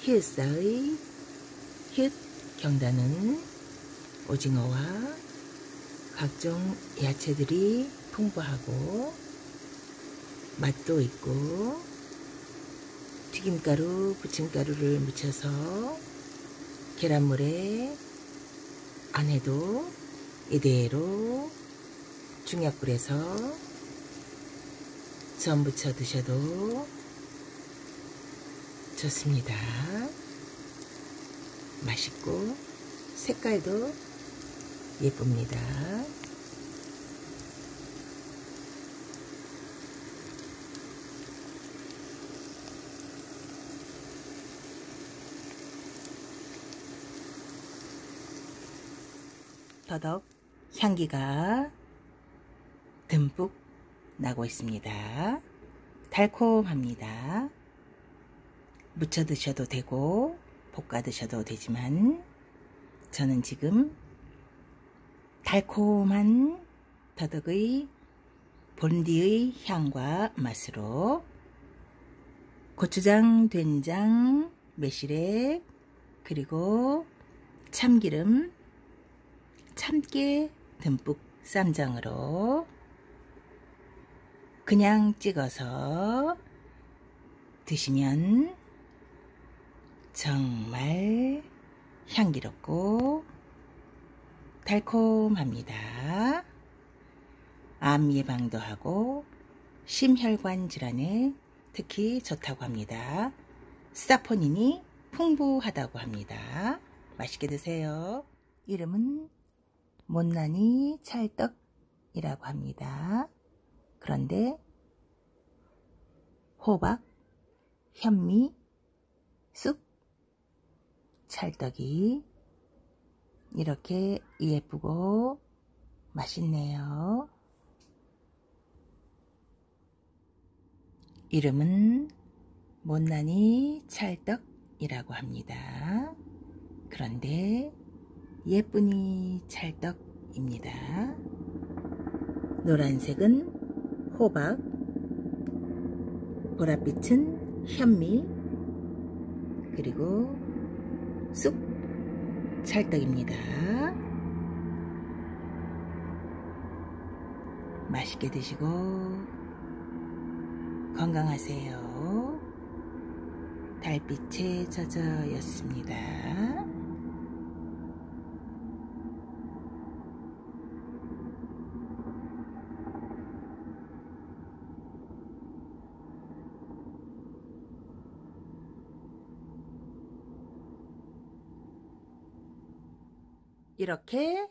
히읗사의 히읗 경단은 오징어와 각종 야채들이 풍부하고 맛도 있고 튀김가루, 부침가루를 묻혀서 계란물에 안에도 이대로 중약불에서 전 부쳐 드셔도 좋습니다. 맛있고 색깔도 예쁩니다. 더덕 향기가 듬뿍 나고 있습니다. 달콤합니다. 무쳐 드셔도 되고 볶아 드셔도 되지만 저는 지금 달콤한 더덕의 본디의 향과 맛으로 고추장, 된장, 매실액 그리고 참기름 참깨 듬뿍 쌈장으로 그냥 찍어서 드시면 정말 향기롭고 달콤합니다. 암 예방도 하고 심혈관 질환에 특히 좋다고 합니다. 사포닌이 풍부하다고 합니다. 맛있게 드세요. 이름은 못난이 찰떡이라고 합니다. 그런데 호박, 현미, 쑥, 찰떡이 이렇게 예쁘고 맛있네요. 이름은 못난이 찰떡이라고 합니다. 그런데 예쁘니 찰떡입니다. 노란색은 호박, 보랏빛은 현미, 그리고 쑥 찰떡입니다. 맛있게 드시고 건강하세요. 달빛에 젖어였습니다. 이렇게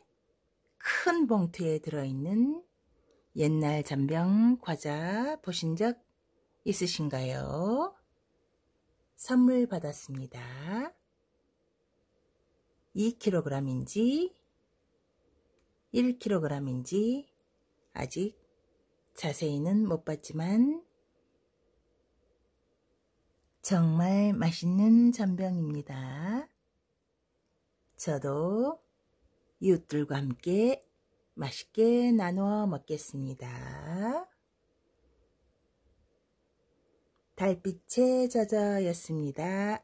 큰 봉투에 들어있는 옛날 잔병 과자 보신 적 있으신가요? 선물 받았습니다. 2kg인지 1kg인지 아직 자세히는 못 봤지만 정말 맛있는 전병입니다. 저도 이웃들과 함께 맛있게 나누어 먹겠습니다. 달빛에 젖어였습니다.